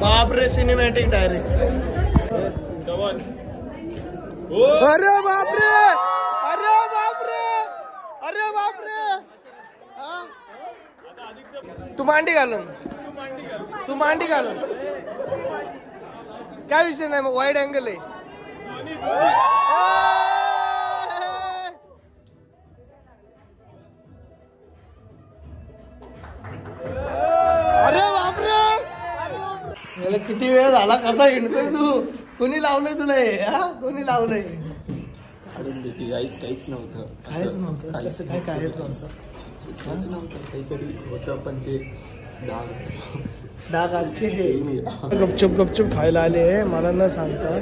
बापरे cinematic direct अरे बापरे! अरे बापरे! अरे बापरे! तू मांडी घालून. तू मांडी घालून. काय विषय नाही मग वाईड अँगल आहे. किती वेळ झाला? कसा हिंडतोय तू? कोणी लावलंय तुला हे? हा? कोणी लावलंय? काढून देते. काहीच काहीच नव्हतं. काहीच नव्हतं? कसं काय काहीच नव्हतं. काहीच काहीच नव्हतं. काहीतरी होतं पण ते डाग. डाग आजचे हे. गपचूप गपचूप खायला आले मला न सांगता.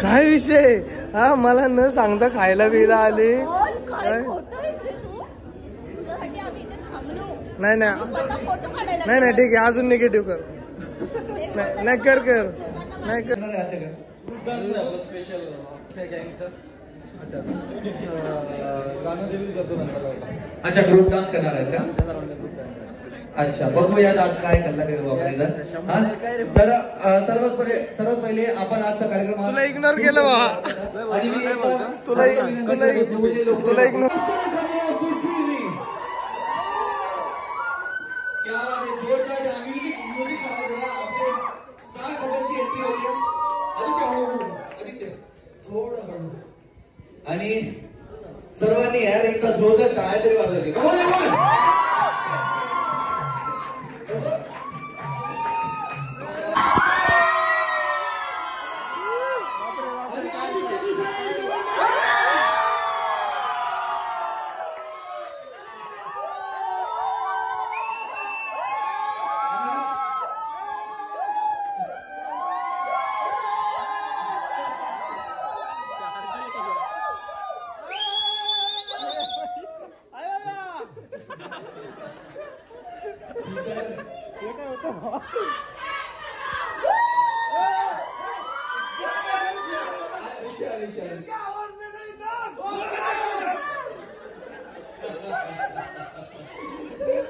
काय विषय? हा मला न सांगता खायला बिला आले. काय काय? फोटो आहेस रे तू तुझ्यासाठी आम्ही इथे थांबलो नाही नाही. नाही नाही ठीक आहे अजून निगेटिव्ह कर. नाही नाही, कर कर. नाही कर. अच्छा ग्रुप डान्स करणार आहेत का? अच्छा बघूयात आज काय करणार? तर सर्वात पहिले सर्वात पहिले आपण आजचा कार्यक्रम तुला ignore केलं बा. आणि मी एकदा- तुला- तुला- करतो,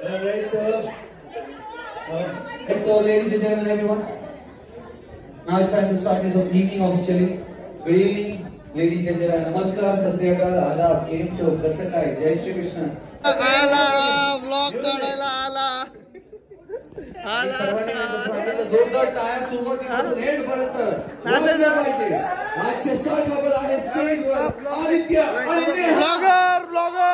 Alright, so, uh, so ladies and gentlemen, everyone. Now it's time to start this evening officially. Good evening, ladies and gentlemen. Namaskar, सत Adab, Game Show, केम Jai Shri Krishna. जय vlog, कृष्ण. आला ब्लॉग काढायला आला आणि सर्वांनी एकदा स्वागताचं जोरदार टाळ्या सुरुवातीपासून एंडपर्यंत. नाचायचं. वाजवलं पाहिजे. आजचे स्टार कपल आहे स्टेजवर आदित्य आणि नेहा. ब्लॉगर ब्लॉगर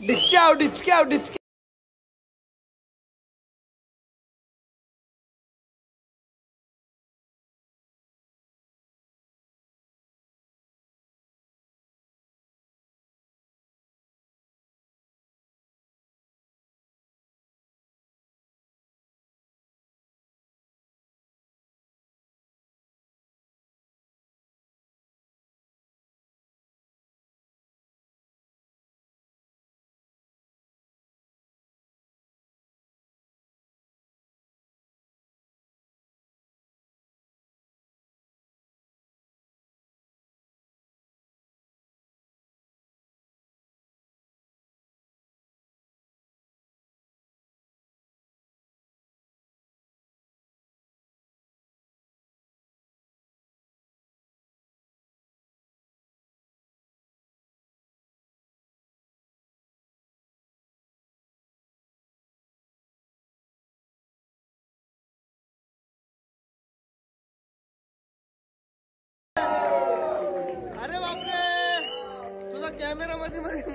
डिचके आव डिचके आव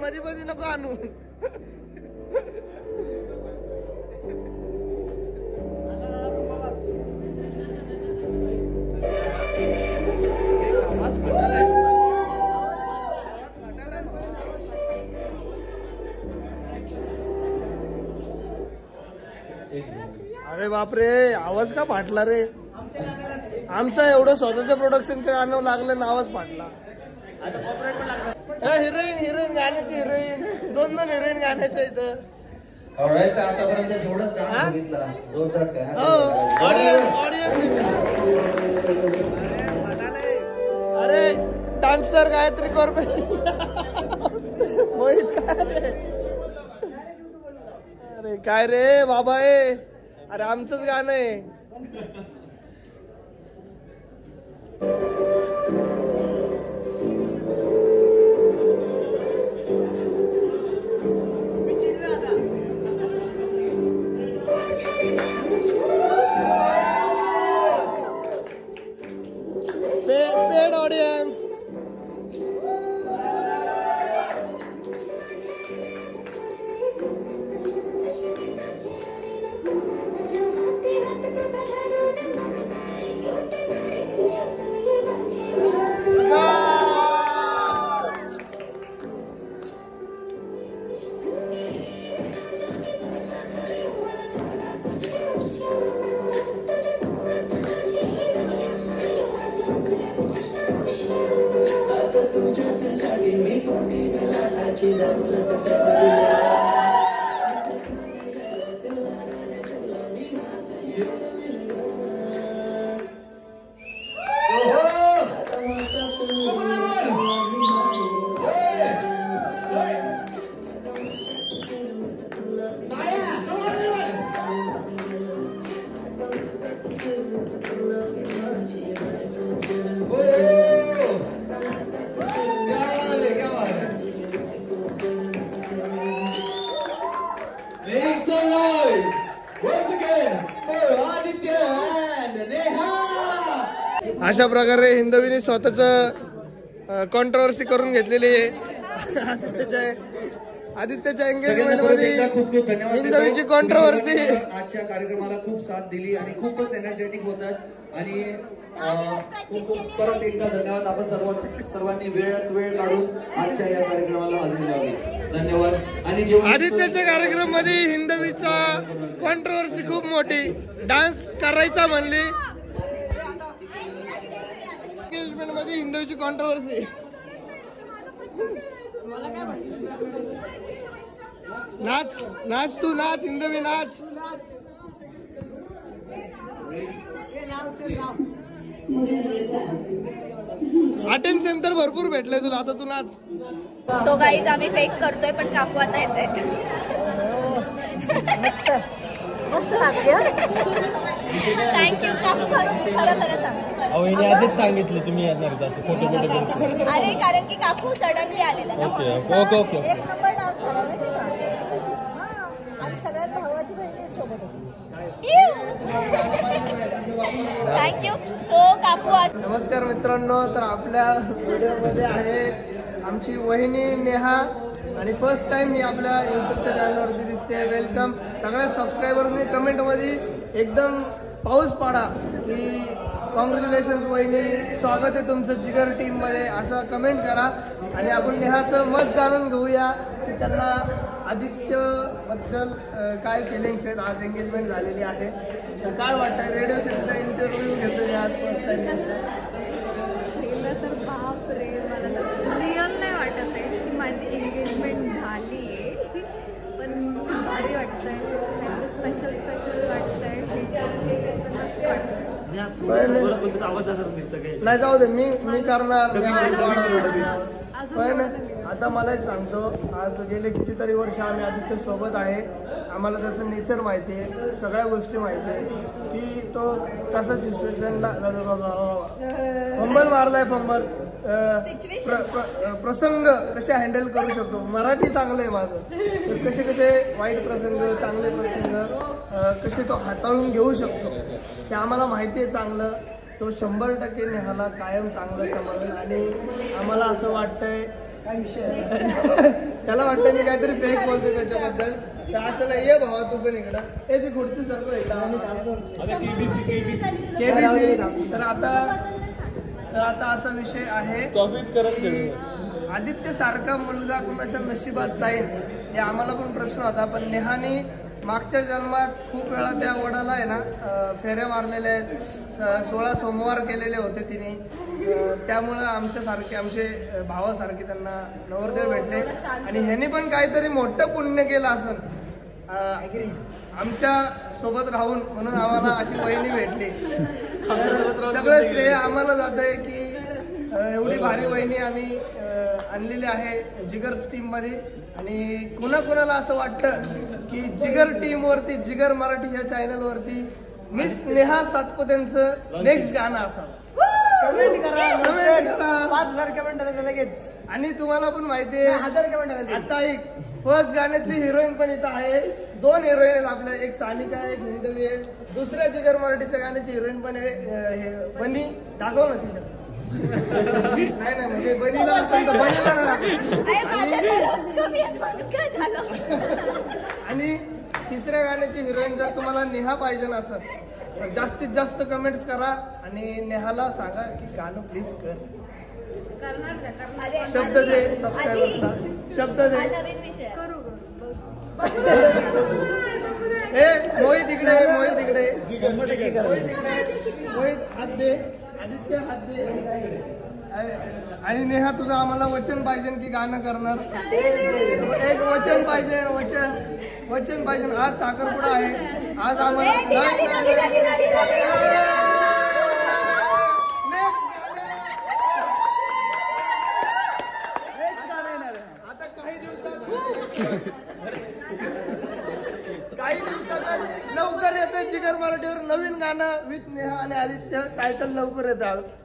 मध्ये मध्ये नको आणू. अरे बापरे आवाज का फाटला रे? आमचं एवढं स्वतःच्या प्रोडक्शनचं गाणं लागलं ना आवाज फाटला. हिरोईन हिरोईन गाण्याची हिरोईन. दोन दोन हिरोईन गाण्याच्या इथं. आतापर्यंत जेवढंच बघितला जोरदार टाळ्या हो ऑडियन्स ऑडियन्स अरे डान्सर गायत्री कोरपे मोहित काय रे अरे काय रे बाबा ए. अरे आमचंच गाणं आहे. अशा प्रकारे हिंदवीने स्वतःच कॉन्ट्रोवर्सी करून घेतलेली आहे. आदित्यच्या आदित्यच्या एंगेजमेंटमध्ये खूप खूप धन्यवाद. हिंदवीची कॉन्ट्रोवर्सी आजच्या कार्यक्रमाला खूप साथ दिली आणि खूपच एनर्जेटिक होतात. आणि खूप खूप परत एकदा धन्यवाद आपण सर्व सर्वांनी वेळात वेळ काढून आजच्या या कार्यक्रमाला हजेरी लावली. धन्यवाद. आणि जेव्हा आदित्यच्या कार्यक्रममध्ये हिंदवीचा कॉन्ट्रोवर्सी खूप मोठी. डान्स करायचा म्हणली. हिंदवीची कॉन्ट्रोवर्सी नाच नाच तू नाच हिंदवी नाच. अटेन्शन तर भरपूर भेटलंय तुला आता तू नाच. सो गाईज आम्ही फेक करतोय पण काकू आता येत आहेत मस्त. मस्त नाचते हं. थँक्यू काकू खरं खरं खरं सांगा अहो हिने आधीच सांगितलं तुम्ही येणार होता असं खोटं खोटं बोलतो अरे कारण की काकू सडनली आलेला ना ओके म्हणून. Okay okay okay. एक नंबर डान्स झाला माहिती का? हा. आणि सगळ्यात भावाची बहिणी सोबत होती. थँक्यू सो काकू आज नमस्कार मित्रांनो तर आपल्या व्हिडिओमध्ये आहे आमची वहिनी नेहा. आणि फर्स्ट टाइम मी आपल्या युट्यूबच्या चॅनलवरती दिसते. वेलकम सगळ्या सबस्क्रायबरने कमेंटमध्ये एकदम पाऊस पाडा. की कॉंग्रॅच्युलेशन्स वहिनी. स्वागत आहे तुमचं जिगर टीममध्ये असं कमेंट करा. आणि आपण नेहाचं मत जाणून घेऊया की त्यांना आदित्यबद्दल काय फिलिंग्स आहेत? आज एंगेजमेंट झालेली आहे. तर काय वाटतं रेडिओ सिटीचा इंटरव्ह्यू घेतो मी आज फर्स्ट टाइम तर बाप रे मला रिअल नाही वाटत आहे की माझी एंगेजमेंट झाली आहे. पण भारी वाटतंय स्पेशल स्पेशल वाटतंय मस्त वाटतंय नाही जाऊ दे मी मी करणार. पण आता मला एक सांगतो. आज गेले कितीतरी वर्ष आम्ही आदित्य सोबत आहे. आम्हाला त्याचं नेचर माहिती आहे. सगळ्या गोष्टी माहिती आहे. की तो कसा सिच्युएशनला फंबल मारलाय फंबल. प्रसंग कसे हँडल करू शकतो? मराठी चांगलं आहे माझं. तर कसे कसे वाईट प्रसंग चांगले प्रसंग कसे तो हाताळून घेऊ शकतो? ते आम्हाला माहिती आहे चांगलं. तो शंभर टक्के नेहाला कायम चांगलं समजेल. आणि आम्हाला असं वाटतंय काय विषय त्याला वाटतं मी काहीतरी फेक बोलतोय त्याच्याबद्दल. तर असं नाही ये भावा तू पण इकडं. ए ती खुर्ची सर्व केबीसी तर आता तर आता असा विषय आहे आदित्य सारखा मुलगा कुणाच्या नशिबात जाईल हे आम्हाला पण प्रश्न होता. पण नेहाने मागच्या जन्मात खूप वेळा त्या वडाला आहे ना फेऱ्या मारलेल्या आहेत. स- सोळा सोमवार केलेले होते तिने. त्यामुळं आमच्या सारखे आमचे भावासारखे त्यांना नवरदेव भेटले. आणि ह्याने पण काहीतरी मोठं पुण्य केलं असन. अं, आमच्यासोबत राहून म्हणून आम्हाला अशी वहिनी भेटली. सगळं श्रेय आम्हाला जात आहे की एवढी भारी वहिनी आम्ही आणलेली आहे जिगर टीममध्ये. आणि कुणाकुणाला असं वाटतं की जिगर टीम वरती जिगर मराठी ह्या चॅनल वरती मिस नेहा सातपुतेंचं नेक्स्ट गाणं असावं. कमेंट करा. पाच हजार कमेंट आले लगेच. आणि तुम्हाला पण माहिती आहे हजार कमेंट आले आता एक फर्स्ट गाण्यातली हिरोईन पण इथं आहे. दोन हिरोईन आहेत आपल्या एक सानिका एक हिंदवी आहे. दुसऱ्या जिगर मराठीच्या गाण्याची हिरोईन पण आहे हे बनी. दाखव ना तिच्या नाही नाही म्हणजे आणि तिसऱ्या गाण्याची हिरोईन जर तुम्हाला नेहा पाहिजे ना असं तर जास्तीत जास्त कमेंट्स करा आणि नेहाला सांगा की गाणं प्लीज कर. शब्द दे सबस्क्रायबर्सला आधी- शब्द हा दे नवीन विषय आहे. करू ग. ए मोहित इकडे मोहित इकडे. मोहित इकडे ये. मोहित हात दे. आदित्य हादे आणि- आणि नेहा तुझं आम्हाला वचन पाहिजे की गाणं करणार? एक वचन पाहिजे वचन. वचन पाहिजे. आज साखरपुडा आहे. आज आम्हाला ए, दिला, दिला, दिला, दिला, दिला, दिला. Next गाणं. आता काही दिवसात काही दिवसात लवकर येतात.